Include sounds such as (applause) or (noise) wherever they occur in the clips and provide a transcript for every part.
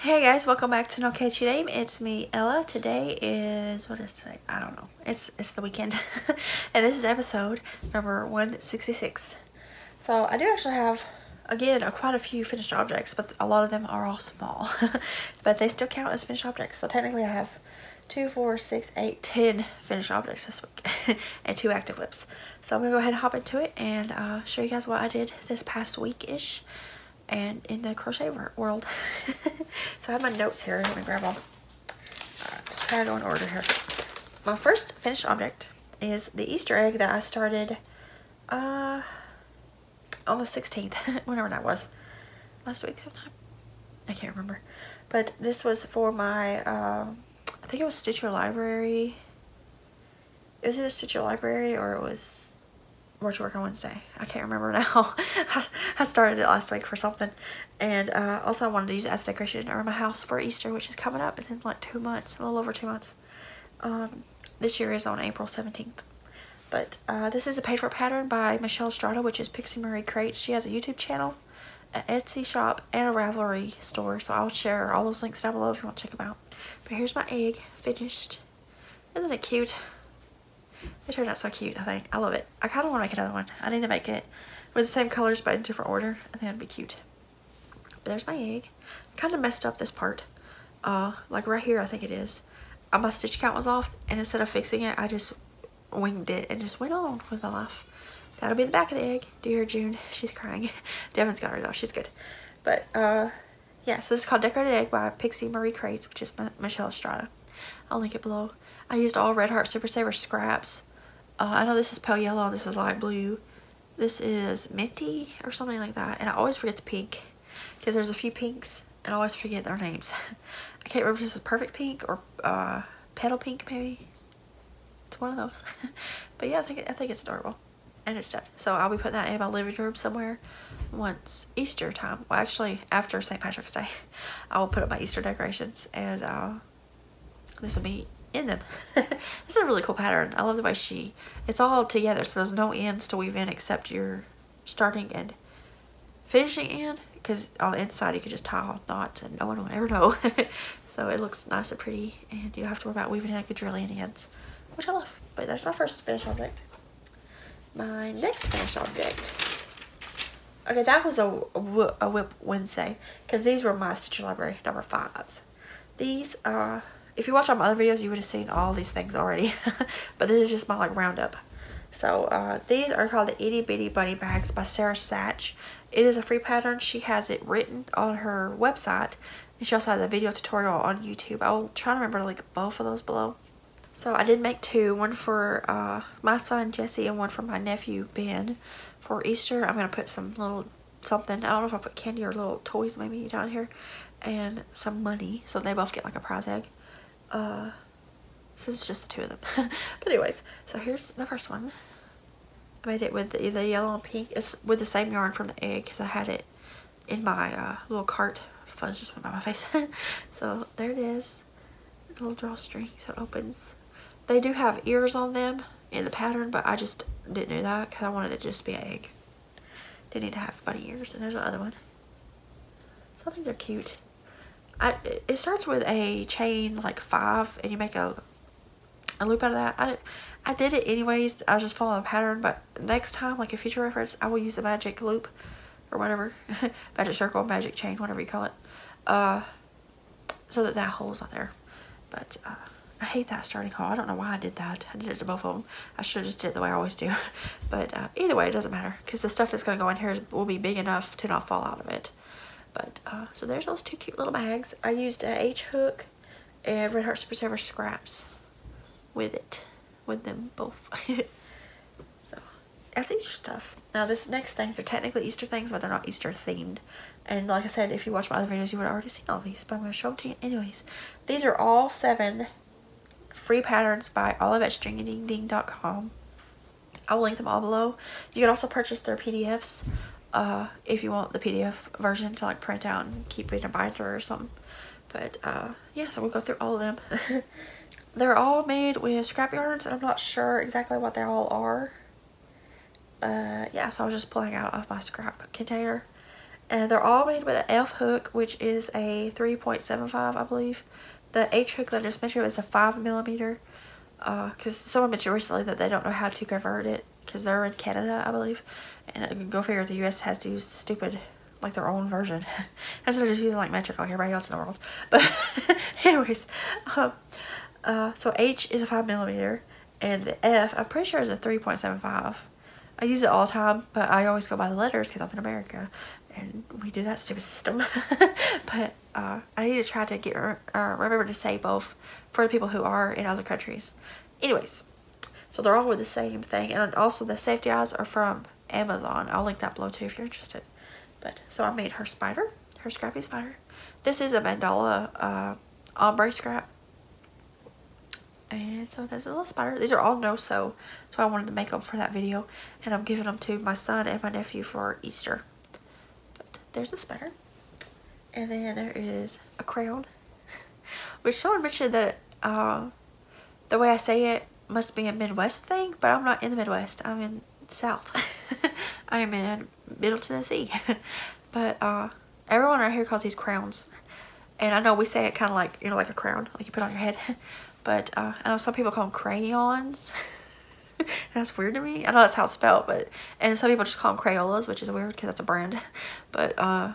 Hey guys, welcome back to No Catchy Name. It's me, Ella. Today is, what is today? I don't know. It's it's the weekend. (laughs) and this is episode number 166. So I do actually have, again, a, quite a few finished objects, but a lot of them are all small. (laughs) but they still count as finished objects. So technically I have two, four, six, eight, ten finished objects this week. (laughs) and two active WIPs. So I'm going to go ahead and hop into it and uh, show you guys what I did this past week-ish and in the crochet world. (laughs) so I have my notes here. Let me grab them. Alright, try to go in order here. My first finished object is the Easter egg that I started uh, on the 16th, (laughs) whenever that was. Last week sometime. I can't remember. But this was for my, uh, I think it was Stitcher Library. It was either Stitch Your Library or it was Work Work on Wednesday. I can't remember now. (laughs) I started it last week for something. And uh, also I wanted to use as decoration around my house for Easter, which is coming up. It's in like two months, a little over two months. Um, this year is on April 17th. But uh, this is a paid for pattern by Michelle Strada, which is Pixie Marie Creates. She has a YouTube channel, an Etsy shop, and a Ravelry store. So I'll share all those links down below if you want to check them out. But here's my egg finished. Isn't it cute? It turned out so cute, I think. I love it. I kind of want to make another one. I need to make it with the same colors but in different order. I think that'd be cute. But there's my egg. kind of messed up this part. Uh, like right here, I think it is. Uh, my stitch count was off, and instead of fixing it, I just winged it and just went on with my life. That'll be the back of the egg. Dear June, (laughs) she's crying. (laughs) Devon's got her though. She's good. But, uh, yeah, so this is called Decorated Egg by Pixie Marie Creates, which is Michelle Strada. I'll link it below. I used all Red Heart Super Saver scraps. Uh, I know this is pale yellow, this is light blue. This is minty or something like that. And I always forget the pink because there's a few pinks and I always forget their names. (laughs) I can't remember if this is perfect pink or uh, petal pink maybe. It's one of those. (laughs) but yeah, I think, I think it's adorable. And it's done. So I'll be putting that in my living room somewhere once Easter time. Well, actually, after St. Patrick's Day, (laughs) I will put up my Easter decorations and uh, this will be in them. (laughs) this is a really cool pattern. I love the way she, it's all together, so there's no ends to weave in except your starting and finishing end, because on the inside you can just tie off knots and no one will ever know. (laughs) so it looks nice and pretty, and you don't have to worry about weaving in like a drilling ends, which I love. But that's my first finished object. My next finished object. Okay, that was a, a WIP Wednesday, because these were my Stitcher Library number fives. These are if you watch all my other videos, you would have seen all these things already. (laughs) but this is just my like roundup. So uh, these are called the Itty Bitty Bunny Bags by Sara Sach. It is a free pattern. She has it written on her website. And she also has a video tutorial on YouTube. I'll try to remember link both of those below. So I did make two. One for uh, my son Jesse and one for my nephew Ben. For Easter, I'm going to put some little something. I don't know if I put candy or little toys maybe down here. And some money. So they both get like a prize egg. Uh, so it's just the two of them. (laughs) but anyways, so here's the first one. I made it with the, the yellow and pink. It's with the same yarn from the egg because I had it in my uh, little cart. Fuzz just went by my face. (laughs) so there it is. A little drawstring so it opens. They do have ears on them in the pattern, but I just didn't do that because I wanted it to just be an egg. Didn't need to have bunny ears. And there's the other one. So I think they're cute. I, it starts with a chain like five and you make a, a loop out of that. I, I did it anyways. I was just following a pattern, but next time, like a future reference, I will use a magic loop or whatever. (laughs) magic circle, magic chain, whatever you call it. Uh, so that that hole's not there. But uh, I hate that starting hole. I don't know why I did that. I did it to both of them. I should have just did it the way I always do. (laughs) but uh, either way, it doesn't matter because the stuff that's going to go in here will be big enough to not fall out of it. But, uh, so there's those two cute little bags. I used a H hook and Red Heart Super Saver scraps with it, with them both. (laughs) so, that's Easter stuff. Now, this next things are technically Easter things, but they're not Easter themed. And like I said, if you watch my other videos, you would already seen all these, but I'm to show them to you anyways. These are all seven free patterns by olive@stringydingding.com. I will link them all below. You can also purchase their PDFs uh, if you want the PDF version to like print out and keep in a binder or something. But uh, yeah, so we'll go through all of them. (laughs) They're all made with scrap yarns and I'm not sure exactly what they all are. Uh, yeah, so I was just pulling out of my scrap container. And they're all made with an F hook, which is a 3.75, I believe. The H hook that I just mentioned is a 5 millimeter. Because uh, someone mentioned recently that they don't know how to convert it because they're in Canada, I believe. And go figure, the US has to use stupid, like their own version. (laughs) Instead of just using like metric like everybody else in the world. (laughs) But (laughs) anyways, um, uh, so H is a 5 millimeter and the F, I'm pretty sure is a 3.75. I use it all the time, but I always go by the letters because I'm in America and we do that stupid system. but uh, I need to try to get uh, remember to say both for the people who are in other countries. Anyways, so they're all with the same thing. And also the safety eyes are from Amazon. I'll link that below too if you're interested. But so I made her spider, her scrappy spider. This is a mandala uh, ombre scrap. And so there's a little spider. These are all no-sew. So I wanted to make them for that video. And I'm giving them to my son and my nephew for Easter. But there's a spider. And then there is a crown. (laughs) Which someone mentioned that uh, the way I say it must be a Midwest thing. But I'm not in the Midwest. I'm in South. (laughs) I am in Middle Tennessee. (laughs) but uh, everyone right here calls these crowns. And I know we say it kind of like, you know, like a crown. Like you put on your head. (laughs) But uh, I know some people call them crayons. that's weird to me. I know that's how it's spelled, but and some people just call them Crayolas, which is weird because that's a brand. But uh,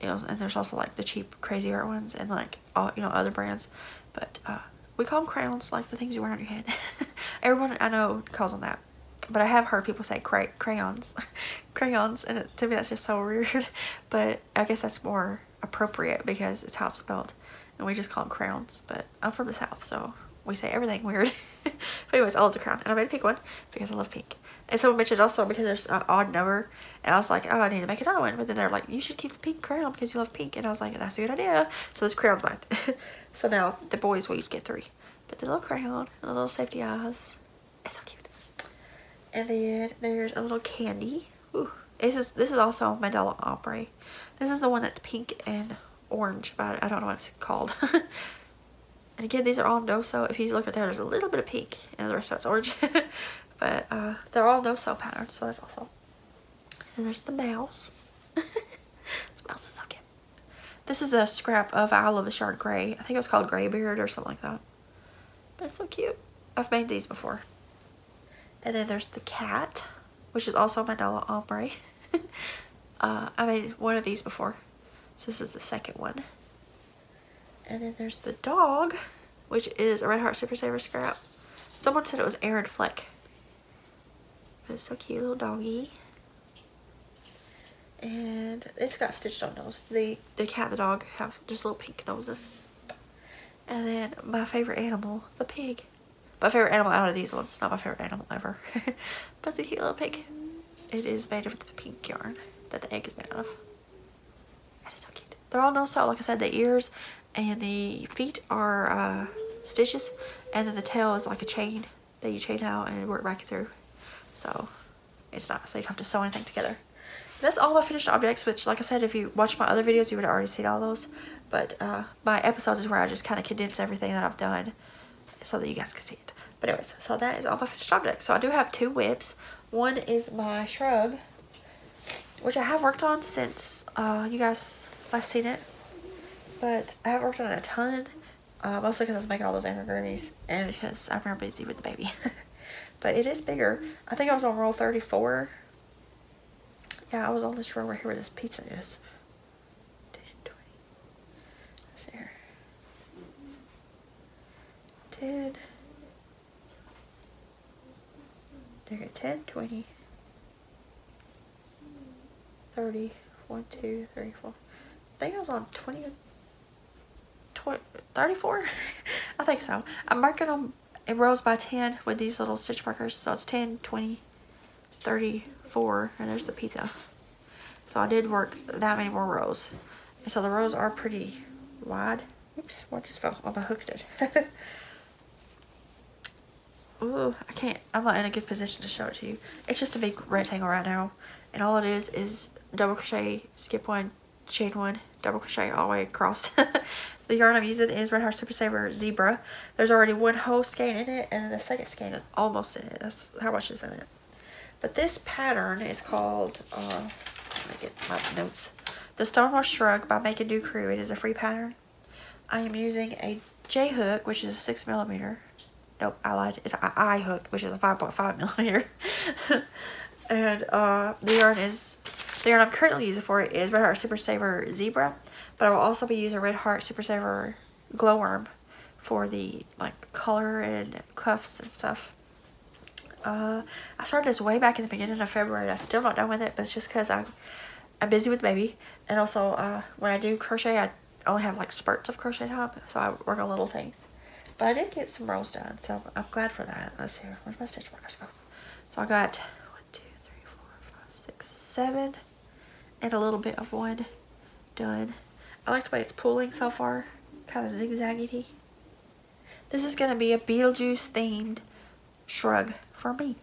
you know, and there's also like the cheap, crazy art ones and like all you know other brands. But uh, we call them crayons, like the things you wear on your head. (laughs) Everyone I know calls them that. But I have heard people say cray crayons, (laughs) crayons, and it, to me that's just so (laughs) weird. But I guess that's more appropriate because it's how it's spelled and we just call them crowns. But I'm from the south, so we say everything weird. but anyways, I love the crown, and I made a pink one because I love pink. And someone mentioned also because there's an odd number, and I was like, oh, I need to make another one. But then they're like, you should keep the pink crown because you love pink. And I was like, that's a good idea. So this crown's mine. (laughs) so now the boys will each get three. But the little crown, the little safety eyes, it's so cute. And then there's a little candy. Ooh, this is this is also Mandala Ombre. This is the one that's pink and orange, but I don't know what it's called. (laughs) and again, these are all no-sew. If you look at there, there's a little bit of pink, and the rest of it's orange. (laughs) but uh, they're all no-sew patterns, so that's awesome. And there's the mouse. (laughs) this mouse is so cute. This is a scrap of I Love the Shard Gray. I think it was called Graybeard or something like that. But it's so cute. I've made these before. And then there's the cat, which is also Mandala Ombre. (laughs) uh, I made one of these before. So this is the second one. And then there's the dog, which is a Red Heart Super Saver scrap. Someone said it was Aran Fleck. It's so cute, little doggy. And it's got stitched on nose. The, the cat and the dog have just little pink noses. And then my favorite animal, the pig. My favorite animal out of these ones, not my favorite animal ever. (laughs) but it's a cute little pig. It is made of the pink yarn that the egg is made out of. That is so cute. They're all no-sew. Like I said, the ears and the feet are uh, stitches. And then the tail is like a chain that you chain out and work back through. So it's not so you don't have to sew anything together. That's all my finished objects, which like I said, if you watch my other videos, you would have already seen all those. But uh, my episodes is where I just kind of condense everything that I've done so that you guys can see it. But anyways, so that is all my finished objects. So I do have two WIPs. One is my shrug, which I have worked on since uh, you guys I've seen it, but I haven't worked on it a ton, uh, mostly because I was making all those amigurumis and because I've been busy with the baby. (laughs) but it is bigger. I think I was on roll 34. Yeah, I was on this roll right here where this pizza is. 10, 20. Let's see here. 10. There, 10, 20, 30, 1, 2, 3, 4 I think I was on 20, 20 34? (laughs) I think so. I'm marking them in rows by 10 with these little stitch markers. So it's 10, 20, 34, and there's the pizza. So I did work that many more rows. And so the rows are pretty wide. Oops, what just fell? Oh, I hooked it. Ooh, I can't, I'm not in a good position to show it to you. It's just a big rectangle right now. And all it is is double crochet, skip one, chain one, double crochet all the way across. (laughs) the yarn I'm using is Red Heart Super Saver Zebra. There's already one whole skein in it and the second skein is almost in it. That's how much is in it. But this pattern is called, uh, let me get my notes. the Stonewall Shrug by Make & Do Crew. It is a free pattern. I am using a J hook, which is a 6 millimeter. Nope, I lied. It's an I hook, which is a 5.5 (laughs) millimeter. and uh, the yarn is, the yarn I'm currently using for it is Red Heart Super Saver Zebra. But I will also be using Red Heart Super Saver Glow Glowworm for the like color and cuffs and stuff. Uh, I started this way back in the beginning of February. I'm still not done with it, but it's just because I'm, I'm busy with baby. And also, uh, when I do crochet, I only have like spurts of crochet time, so I work on little things. But I did get some rolls done, so I'm glad for that. Let's see, where's my stitch markers go? So I got one, two, three, four, five, six, seven, and a little bit of one done. I like the way it's pulling so far, kind of zigzaggy. This is going to be a Beetlejuice themed shrug for me.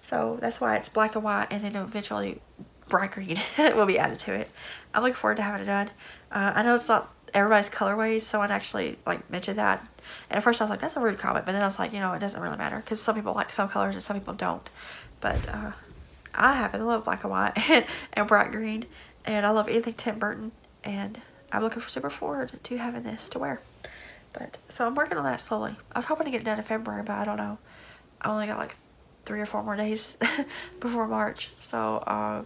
So that's why it's black and white and then eventually bright green (laughs) will be added to it. I'm looking forward to having it done. Uh, I know it's not everybody's colorways. Someone actually like mentioned that. And at first I was like, that's a rude comment. But then I was like, you know, it doesn't really matter. Because some people like some colors and some people don't. But uh, I happen to love black and white (laughs) and bright green. And I love anything Tim Burton. And I'm looking for super forward to having this to wear. But so I'm working on that slowly. I was hoping to get it done in February, but I don't know. I only got like three or four more days (laughs) before March. So uh,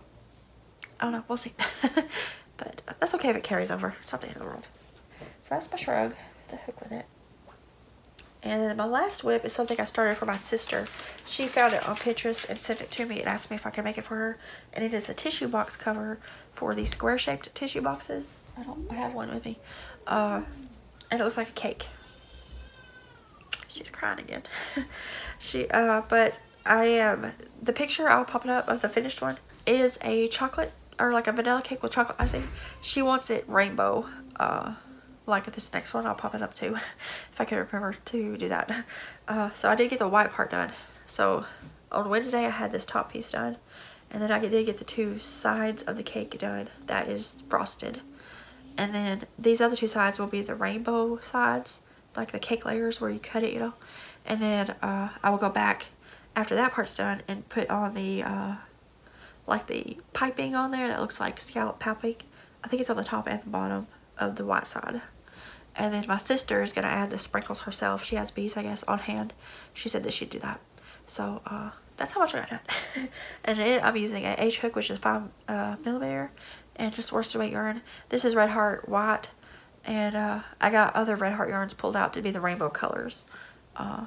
I don't know. We'll see. (laughs) but that's okay if it carries over. It's not the end of the world. So that's my shrug. The hook with it. And then my last WIP is something I started for my sister. She found it on Pinterest and sent it to me and asked me if I could make it for her. And it is a tissue box cover for the square-shaped tissue boxes. I don't I have one with me. Uh, and it looks like a cake. She's crying again. (laughs) she, uh, but I am, the picture I'll pop it up of the finished one is a chocolate, or like a vanilla cake with chocolate icing. She wants it rainbow, uh, like this next one. I'll pop it up too, (laughs) if I can remember to do that. Uh, so I did get the white part done. So on Wednesday I had this top piece done. And then I did get the two sides of the cake done. That is frosted. And then these other two sides will be the rainbow sides, like the cake layers where you cut it, you know. And then uh, I will go back after that part's done and put on the, uh, like the piping on there that looks like scallop piping. I think it's on the top and the bottom of the white side. And then my sister is going to add the sprinkles herself. She has beads, I guess, on hand. She said that she'd do that. So, uh, that's how much I got (laughs) and then I'm using a H hook, which is 5 uh, millimeter and just worsted weight yarn. This is Red Heart White, and uh, I got other Red Heart yarns pulled out to be the rainbow colors. Uh,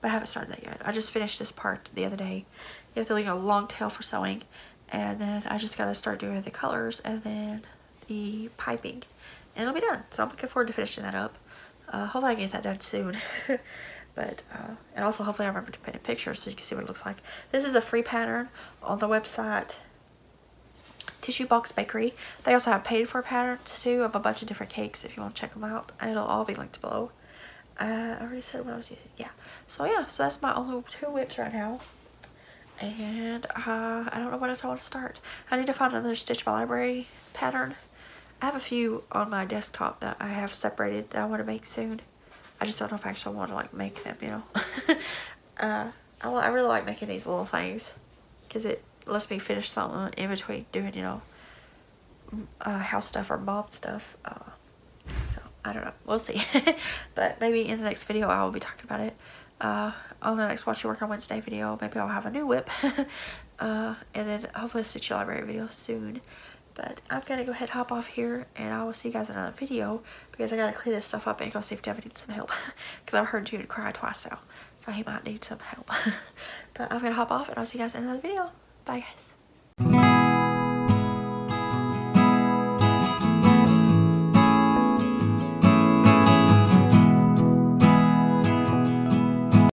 but I haven't started that yet. I just finished this part the other day. You have to leave a long tail for sewing, and then I just got to start doing the colors and then the piping, and it'll be done. So I'm looking forward to finishing that up. Uh, hopefully I get that done soon. (laughs) but uh, and also hopefully I remember to paint a picture so you can see what it looks like. This is a free pattern on the website Tissue Box Bakery. They also have paid for patterns too of a bunch of different cakes if you want to check them out. It'll all be linked below. Uh, I already said what I was using. Yeah. So yeah, so that's my only two WIPs right now. And uh, I don't know what else I want to start. I need to find another Stitch Library pattern. I have a few on my desktop that I have separated that I want to make soon. I just don't know if I actually want to like make them, you know. (laughs) uh, I, I really like making these little things because it lets me finish something in between doing, you know, uh, house stuff or mom stuff. Uh, so, I don't know. We'll see. (laughs) but maybe in the next video I will be talking about it. Uh, on the next Watch Your Work on Wednesday video, maybe I'll have a new WIP. (laughs) uh, and then hopefully a Stitch Library video soon. But I'm going to go ahead hop off here, and I will see you guys in another video, because I got to clear this stuff up and go see if Devin needs some help. (laughs) Because I've heard Jude cry twice now, so he might need some help. (laughs) but I'm going to hop off, and I'll see you guys in another video. Bye, guys.